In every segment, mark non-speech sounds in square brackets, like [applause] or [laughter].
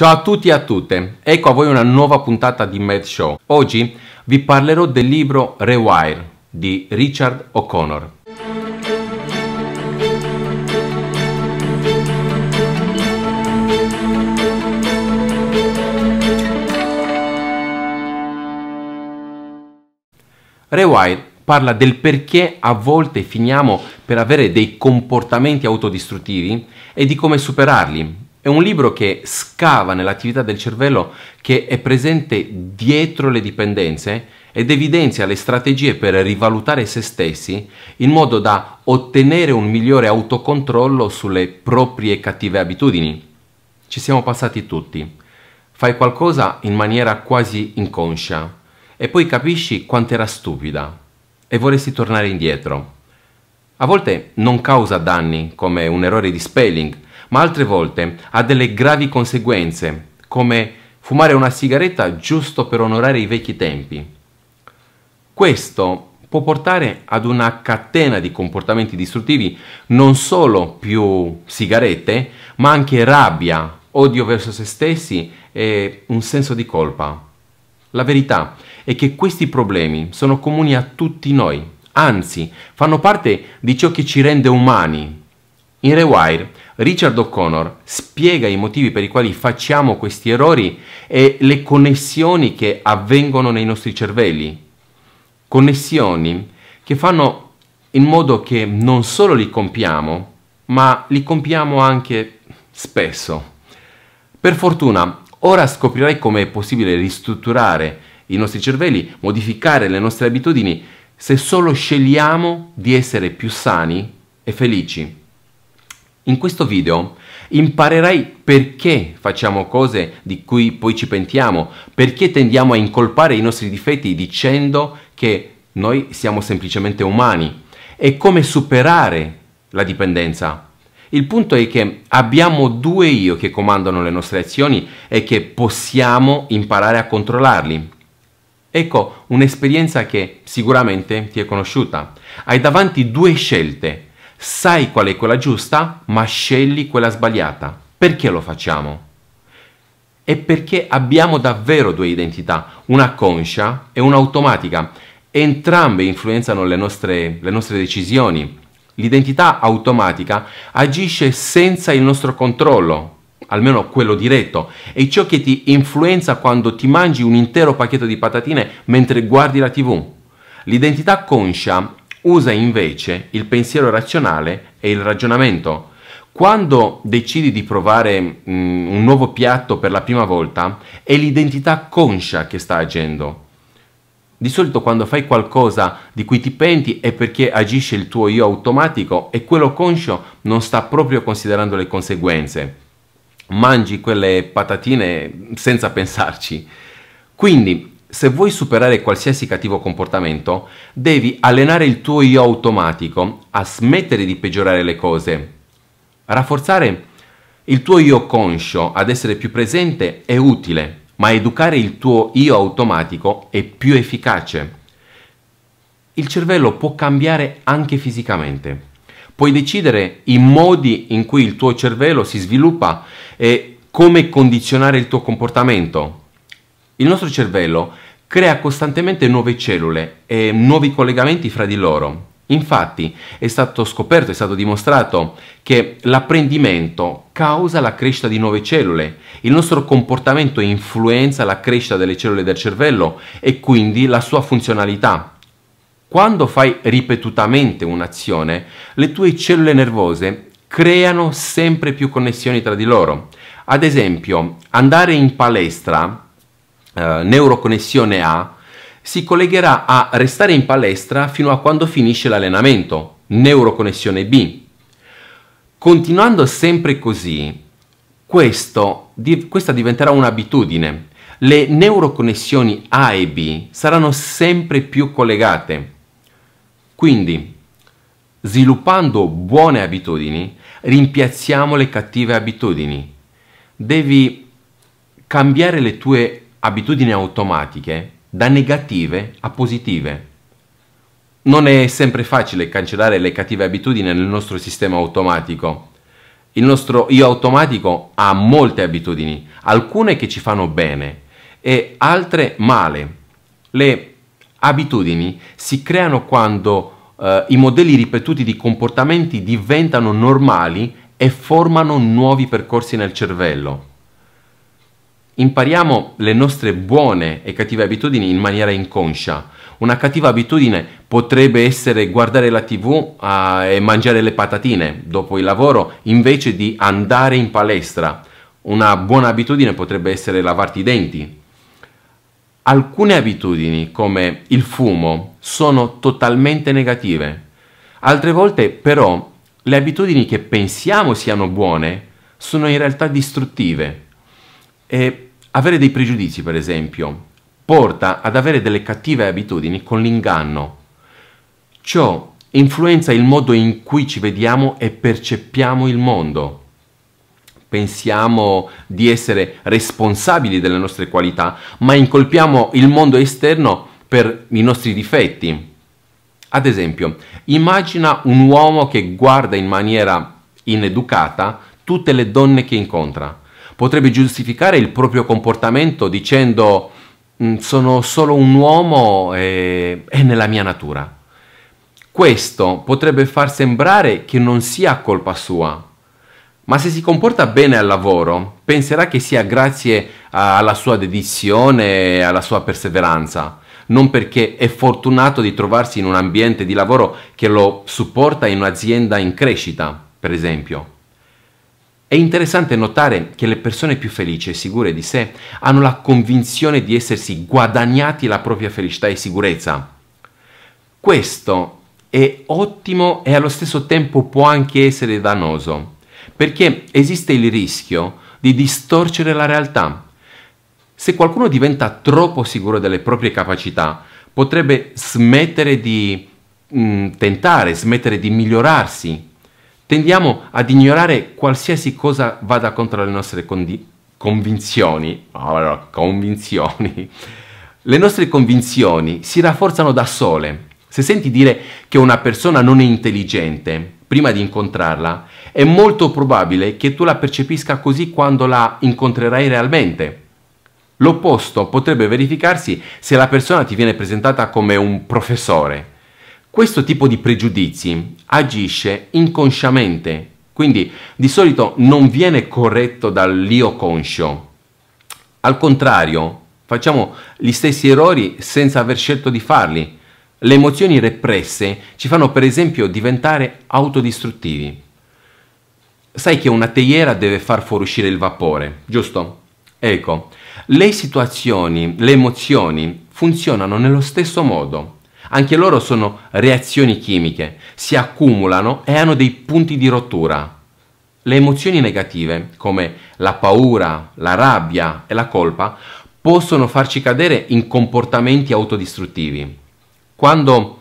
Ciao a tutti e a tutte, ecco a voi una nuova puntata di Med Show. Oggi vi parlerò del libro Rewire di Richard O'Connor. Rewire parla del perché a volte finiamo per avere dei comportamenti autodistruttivi e di come superarli. È un libro che scava nell'attività del cervello che è presente dietro le dipendenze ed evidenzia le strategie per rivalutare se stessi in modo da ottenere un migliore autocontrollo sulle proprie cattive abitudini. Ci siamo passati tutti. Fai qualcosa in maniera quasi inconscia e poi capisci quanto era stupida e vorresti tornare indietro. A volte non causa danni come un errore di spelling, ma altre volte ha delle gravi conseguenze, come fumare una sigaretta giusto per onorare i vecchi tempi. Questo può portare ad una catena di comportamenti distruttivi, non solo più sigarette, ma anche rabbia, odio verso se stessi e un senso di colpa. La verità è che questi problemi sono comuni a tutti noi, anzi fanno parte di ciò che ci rende umani. In Rewire Richard O'Connor spiega i motivi per i quali facciamo questi errori e le connessioni che avvengono nei nostri cervelli. Connessioni che fanno in modo che non solo li compiamo, ma li compiamo anche spesso. Per fortuna, ora scoprirai come è possibile ristrutturare i nostri cervelli, modificare le nostre abitudini, se solo scegliamo di essere più sani e felici. In questo video imparerai perché facciamo cose di cui poi ci pentiamo, perché tendiamo a incolpare i nostri difetti dicendo che noi siamo semplicemente umani e come superare la dipendenza. Il punto è che abbiamo due io che comandano le nostre azioni e che possiamo imparare a controllarli. Ecco un'esperienza che sicuramente ti è conosciuta. Hai davanti due scelte sai qual è quella giusta, ma scegli quella sbagliata. Perché lo facciamo? È perché abbiamo davvero due identità, una conscia e una automatica. Entrambe influenzano le nostre, le nostre decisioni. L'identità automatica agisce senza il nostro controllo, almeno quello diretto, è ciò che ti influenza quando ti mangi un intero pacchetto di patatine mentre guardi la tv. L'identità conscia usa invece il pensiero razionale e il ragionamento. Quando decidi di provare mm, un nuovo piatto per la prima volta, è l'identità conscia che sta agendo. Di solito quando fai qualcosa di cui ti penti è perché agisce il tuo io automatico e quello conscio non sta proprio considerando le conseguenze. Mangi quelle patatine senza [laughs] pensarci. Quindi se vuoi superare qualsiasi cattivo comportamento, devi allenare il tuo io automatico a smettere di peggiorare le cose. Rafforzare il tuo io conscio ad essere più presente è utile, ma educare il tuo io automatico è più efficace. Il cervello può cambiare anche fisicamente. Puoi decidere i modi in cui il tuo cervello si sviluppa e come condizionare il tuo comportamento. Il nostro cervello crea costantemente nuove cellule e nuovi collegamenti fra di loro. Infatti è stato scoperto, è stato dimostrato che l'apprendimento causa la crescita di nuove cellule, il nostro comportamento influenza la crescita delle cellule del cervello e quindi la sua funzionalità. Quando fai ripetutamente un'azione, le tue cellule nervose creano sempre più connessioni tra di loro. Ad esempio, andare in palestra eh, neuroconnessione A si collegherà a restare in palestra fino a quando finisce l'allenamento, neuroconnessione B. Continuando sempre così, questo, di, questa diventerà un'abitudine. Le neuroconnessioni A e B saranno sempre più collegate. Quindi, sviluppando buone abitudini, rimpiazziamo le cattive abitudini. Devi cambiare le tue abitudini automatiche da negative a positive. Non è sempre facile cancellare le cattive abitudini nel nostro sistema automatico. Il nostro io automatico ha molte abitudini, alcune che ci fanno bene e altre male. Le abitudini si creano quando eh, i modelli ripetuti di comportamenti diventano normali e formano nuovi percorsi nel cervello. Impariamo le nostre buone e cattive abitudini in maniera inconscia. Una cattiva abitudine potrebbe essere guardare la tv uh, e mangiare le patatine dopo il lavoro invece di andare in palestra. Una buona abitudine potrebbe essere lavarti i denti. Alcune abitudini, come il fumo, sono totalmente negative. Altre volte, però, le abitudini che pensiamo siano buone sono in realtà distruttive. E avere dei pregiudizi, per esempio, porta ad avere delle cattive abitudini con l'inganno. Ciò influenza il modo in cui ci vediamo e percepiamo il mondo. Pensiamo di essere responsabili delle nostre qualità, ma incolpiamo il mondo esterno per i nostri difetti. Ad esempio, immagina un uomo che guarda in maniera ineducata tutte le donne che incontra. Potrebbe giustificare il proprio comportamento dicendo mm, sono solo un uomo e è nella mia natura. Questo potrebbe far sembrare che non sia colpa sua, ma se si comporta bene al lavoro, penserà che sia grazie alla sua dedizione e alla sua perseveranza, non perché è fortunato di trovarsi in un ambiente di lavoro che lo supporta in un'azienda in crescita, per esempio. È interessante notare che le persone più felici e sicure di sé hanno la convinzione di essersi guadagnati la propria felicità e sicurezza. Questo è ottimo e allo stesso tempo può anche essere dannoso, perché esiste il rischio di distorcere la realtà. Se qualcuno diventa troppo sicuro delle proprie capacità, potrebbe smettere di mh, mm, tentare, smettere di migliorarsi, tendiamo ad ignorare qualsiasi cosa vada contro le nostre condi- convinzioni. Allora, convinzioni. Le nostre convinzioni si rafforzano da sole. Se senti dire che una persona non è intelligente prima di incontrarla, è molto probabile che tu la percepisca così quando la incontrerai realmente. L'opposto potrebbe verificarsi se la persona ti viene presentata come un professore questo tipo di pregiudizi agisce inconsciamente, quindi di solito non viene corretto dall'io conscio. Al contrario, facciamo gli stessi errori senza aver scelto di farli. Le emozioni represse ci fanno per esempio diventare autodistruttivi. Sai che una teiera deve far fuoriuscire il vapore, giusto? Ecco, le situazioni, le emozioni funzionano nello stesso modo. Anche loro sono reazioni chimiche, si accumulano e hanno dei punti di rottura. Le emozioni negative, come la paura, la rabbia e la colpa, possono farci cadere in comportamenti autodistruttivi. Quando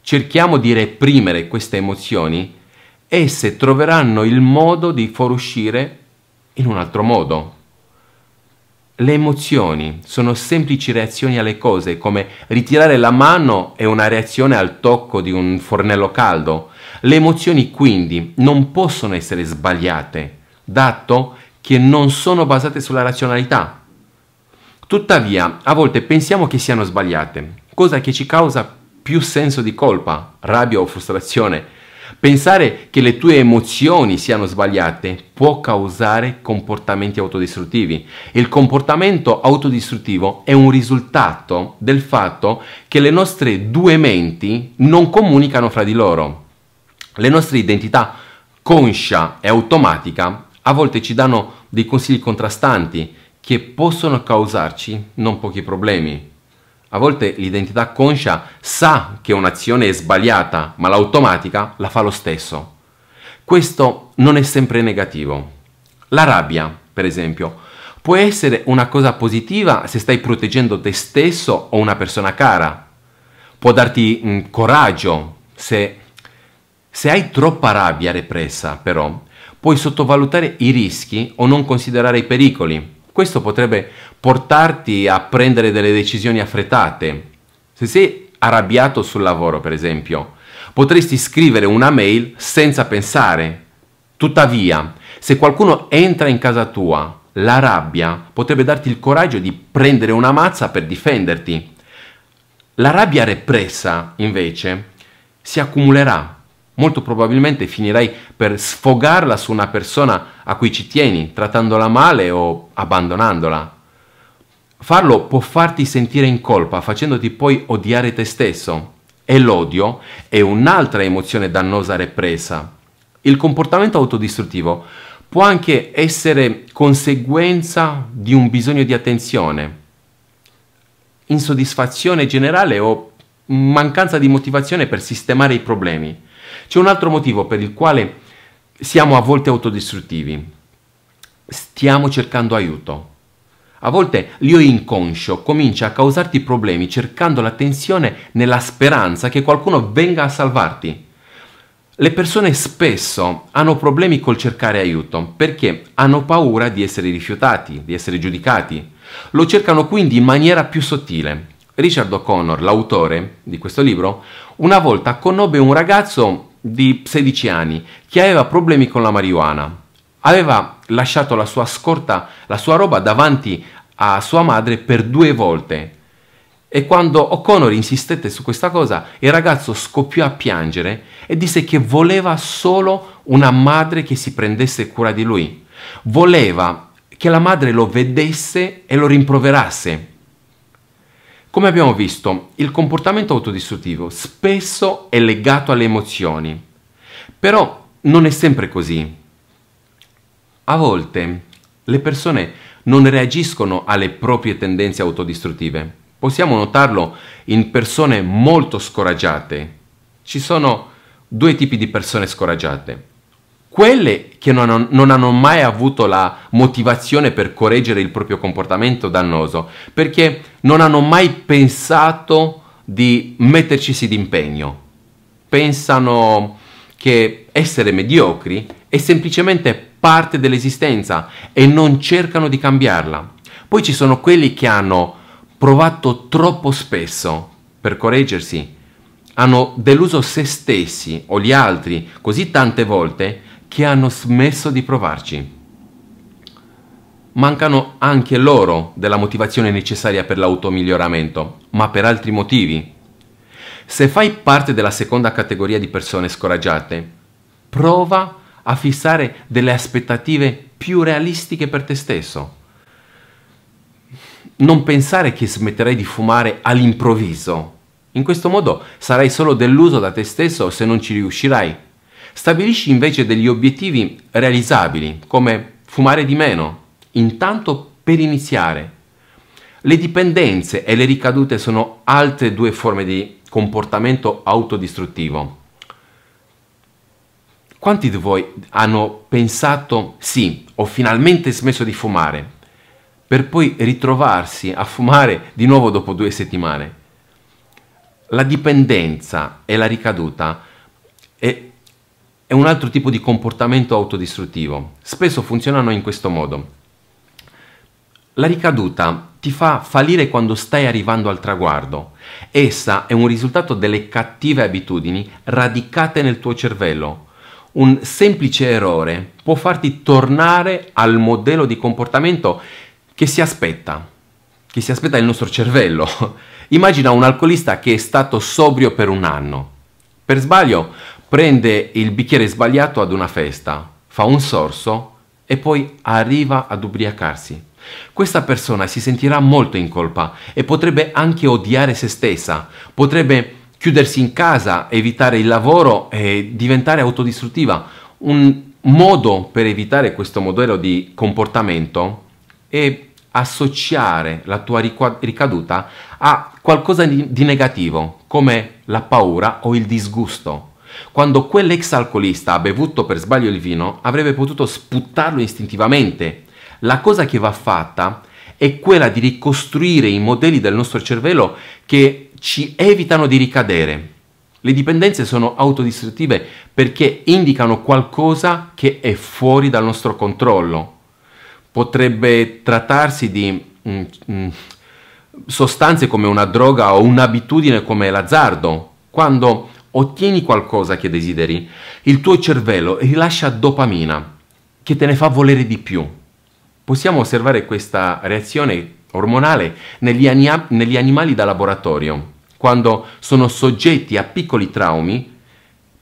cerchiamo di reprimere queste emozioni, esse troveranno il modo di fuoriuscire in un altro modo. Le emozioni sono semplici reazioni alle cose, come ritirare la mano è una reazione al tocco di un fornello caldo. Le emozioni quindi non possono essere sbagliate, dato che non sono basate sulla razionalità. Tuttavia, a volte pensiamo che siano sbagliate, cosa che ci causa più senso di colpa, rabbia o frustrazione Pensare che le tue emozioni siano sbagliate può causare comportamenti autodistruttivi. Il comportamento autodistruttivo è un risultato del fatto che le nostre due menti non comunicano fra di loro. Le nostre identità conscia e automatica a volte ci danno dei consigli contrastanti che possono causarci non pochi problemi. A volte l'identità conscia sa che un'azione è sbagliata, ma l'automatica la fa lo stesso. Questo non è sempre negativo. La rabbia, per esempio, può essere una cosa positiva se stai proteggendo te stesso o una persona cara. Può darti mm, coraggio se, se hai troppa rabbia repressa, però, puoi sottovalutare i rischi o non considerare i pericoli. Questo potrebbe portarti a prendere delle decisioni affrettate. Se sei arrabbiato sul lavoro, per esempio, potresti scrivere una mail senza pensare. Tuttavia, Se qualcuno entra in casa tua, la rabbia potrebbe darti il coraggio di prendere una mazza per difenderti. La rabbia repressa, invece, si accumulerà. Molto probabilmente finirai per sfogarla su una persona a cui ci tieni, trattandola male o abbandonandola. Farlo può farti sentire in colpa, facendoti poi odiare te stesso. E l'odio è un'altra emozione dannosa repressa. Il comportamento autodistruttivo può anche essere conseguenza di un bisogno di attenzione, insoddisfazione generale o mancanza di motivazione per sistemare i problemi. C'è un altro motivo per il quale siamo a volte autodistruttivi. Stiamo cercando aiuto. A volte l'io inconscio comincia a causarti problemi cercando l'attenzione nella speranza che qualcuno venga a salvarti. Le persone spesso hanno problemi col cercare aiuto perché hanno paura di essere rifiutati, di essere giudicati. Lo cercano quindi in maniera più sottile. Richard O'Connor, l'autore di questo libro, una volta conobbe un ragazzo di 16 anni che aveva problemi con la marijuana. Aveva lasciato la sua scorta, la sua roba davanti a sua madre per due volte e quando O'Connor insistette su questa cosa, il ragazzo scoppiò a piangere e disse che voleva solo una madre che si prendesse cura di lui. Voleva che la madre lo vedesse e lo rimproverasse. Come abbiamo visto, il comportamento autodistruttivo spesso è legato alle emozioni, però non è sempre così. A volte le persone non reagiscono alle proprie tendenze autodistruttive Possiamo notarlo in persone molto scoraggiate. Ci sono due tipi di persone scoraggiate. Quelle che non hanno, non hanno mai avuto la motivazione per correggere il proprio comportamento dannoso, perché non hanno mai pensato di mettercisi d'impegno. Pensano che essere mediocri è semplicemente parte dell'esistenza e non cercano di cambiarla. Poi ci sono quelli che hanno provato troppo spesso per correggersi, hanno deluso se stessi o gli altri così tante volte che hanno smesso di provarci. Mancano anche loro della motivazione necessaria per l'automiglioramento, ma per altri motivi. Se fai parte della seconda categoria di persone scoraggiate, prova a fissare delle aspettative più realistiche per te stesso non pensare che smetterai di fumare all'improvviso. In questo modo sarai solo deluso da te stesso se non ci riuscirai. Stabilisci invece degli obiettivi realizzabili, come fumare di meno, intanto per iniziare. Le dipendenze e le ricadute sono altre due forme di comportamento autodistruttivo. Quanti di voi hanno pensato sì, ho finalmente smesso di fumare? per poi ritrovarsi a fumare di nuovo dopo due settimane. La dipendenza e la ricaduta è un altro tipo di comportamento autodistruttivo. Spesso funzionano in questo modo. La ricaduta ti fa fallire quando stai arrivando al traguardo. Essa è un risultato delle cattive abitudini radicate nel tuo cervello. Un semplice errore può farti tornare al modello di comportamento che si aspetta, che si aspetta il nostro cervello. [laughs] Immagina un alcolista che è stato sobrio per un anno. Per sbaglio prende il bicchiere sbagliato ad una festa, fa un sorso e poi arriva ad ubriacarsi. Questa persona si sentirà molto in colpa e potrebbe anche odiare se stessa, potrebbe chiudersi in casa, evitare il lavoro e diventare autodistruttiva. Un modo per evitare questo modello di comportamento è associare la tua ricaduta a qualcosa di negativo, come la paura o il disgusto. Quando quell'ex alcolista ha bevuto per sbaglio il vino, avrebbe potuto sputtarlo istintivamente. La cosa che va fatta è quella di ricostruire i modelli del nostro cervello che ci evitano di ricadere. Le dipendenze sono autodistruttive perché indicano qualcosa che è fuori dal nostro controllo potrebbe trattarsi di mm, mm, sostanze come una droga o un'abitudine come l'azzardo. Quando ottieni qualcosa che desideri, il tuo cervello rilascia dopamina. che te ne fa volere di più. Possiamo osservare questa reazione ormonale negli, anim- negli animali da laboratorio, quando sono soggetti a piccoli traumi,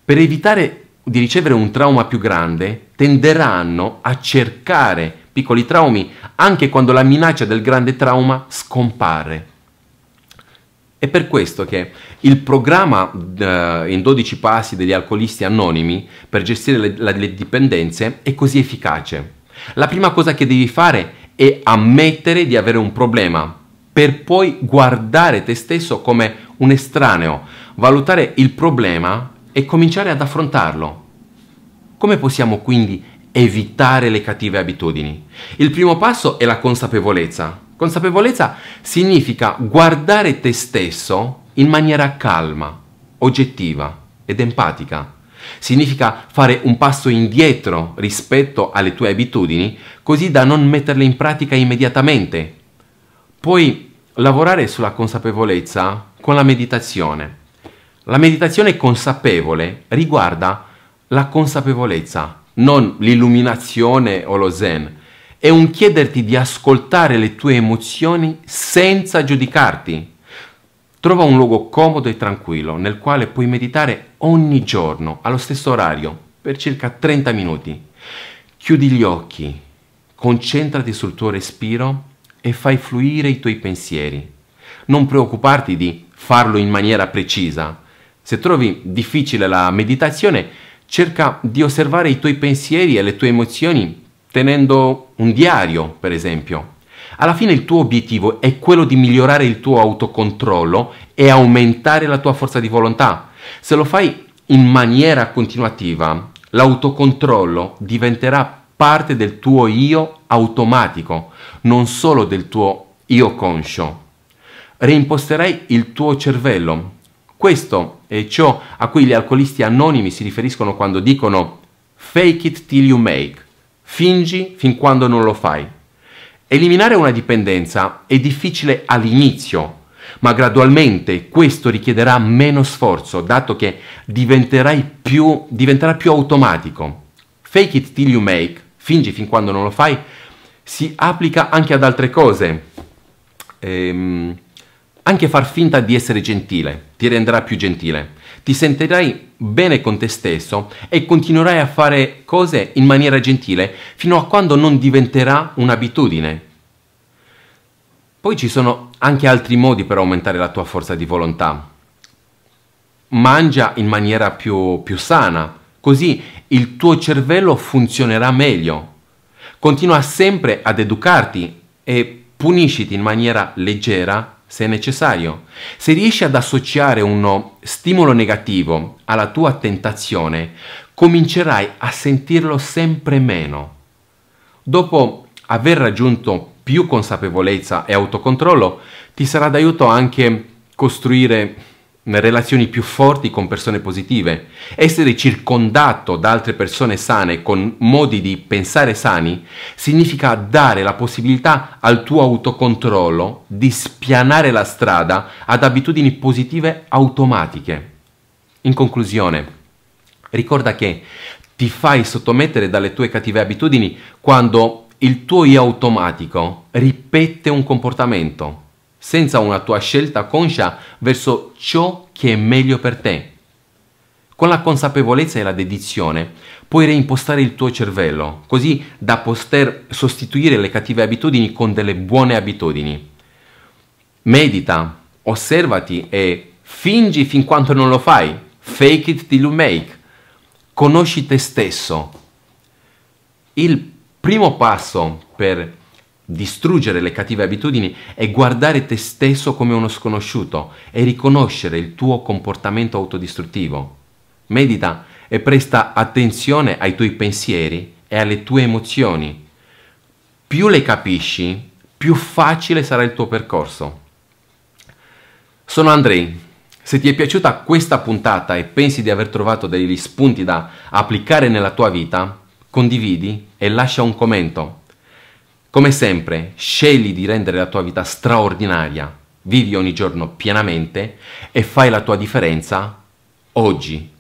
per evitare di ricevere un trauma più grande, tenderanno a cercare piccoli traumi anche quando la minaccia del grande trauma scompare. È per questo che il programma uh, in 12 passi degli alcolisti anonimi per gestire le, le dipendenze è così efficace. La prima cosa che devi fare è ammettere di avere un problema, per poi guardare te stesso come un estraneo, valutare il problema e cominciare ad affrontarlo. Come possiamo quindi evitare le cattive abitudini? Il primo passo è la consapevolezza. Consapevolezza significa guardare te stesso in maniera calma, oggettiva ed empatica. Significa fare un passo indietro rispetto alle tue abitudini, così da non metterle in pratica immediatamente. Poi lavorare sulla consapevolezza con la meditazione. La meditazione consapevole riguarda la consapevolezza, non l'illuminazione o lo zen. È un chiederti di ascoltare le tue emozioni senza giudicarti. Trova un luogo comodo e tranquillo nel quale puoi meditare ogni giorno allo stesso orario per circa 30 minuti. Chiudi gli occhi, concentrati sul tuo respiro e fai fluire i tuoi pensieri. Non preoccuparti di farlo in maniera precisa. Se trovi difficile la meditazione, cerca di osservare i tuoi pensieri e le tue emozioni tenendo un diario, per esempio. Alla fine il tuo obiettivo è quello di migliorare il tuo autocontrollo e aumentare la tua forza di volontà. Se lo fai in maniera continuativa, l'autocontrollo diventerà parte del tuo io automatico, non solo del tuo io conscio. Reimposterai il tuo cervello. Questo è ciò a cui gli alcolisti anonimi si riferiscono quando dicono fake it till you make, fingi fin quando non lo fai. Eliminare una dipendenza è difficile all'inizio, ma gradualmente questo richiederà meno sforzo, dato che più, diventerà più automatico. Fake it till you make, fingi fin quando non lo fai, si applica anche ad altre cose. Ehm, anche far finta di essere gentile ti renderà più gentile. Ti sentirai bene con te stesso e continuerai a fare cose in maniera gentile fino a quando non diventerà un'abitudine. Poi ci sono anche altri modi per aumentare la tua forza di volontà. Mangia in maniera più, più sana, così il tuo cervello funzionerà meglio. Continua sempre ad educarti e punisciti in maniera leggera se necessario. Se riesci ad associare uno stimolo negativo alla tua tentazione, comincerai a sentirlo sempre meno. Dopo aver raggiunto più consapevolezza e autocontrollo, ti sarà d'aiuto anche costruire relazioni più forti con persone positive, essere circondato da altre persone sane con modi di pensare sani, significa dare la possibilità al tuo autocontrollo di spianare la strada ad abitudini positive automatiche. In conclusione, ricorda che ti fai sottomettere dalle tue cattive abitudini quando il tuo io automatico ripete un comportamento senza una tua scelta conscia verso ciò che è meglio per te. Con la consapevolezza e la dedizione puoi reimpostare il tuo cervello, così da poter sostituire le cattive abitudini con delle buone abitudini. Medita, osservati e fingi fin quanto non lo fai. Fake it till you make. Conosci te stesso. Il primo passo per Distruggere le cattive abitudini è guardare te stesso come uno sconosciuto e riconoscere il tuo comportamento autodistruttivo. Medita e presta attenzione ai tuoi pensieri e alle tue emozioni. Più le capisci, più facile sarà il tuo percorso. Sono Andrei. Se ti è piaciuta questa puntata e pensi di aver trovato degli spunti da applicare nella tua vita, condividi e lascia un commento. Come sempre, scegli di rendere la tua vita straordinaria, vivi ogni giorno pienamente e fai la tua differenza oggi.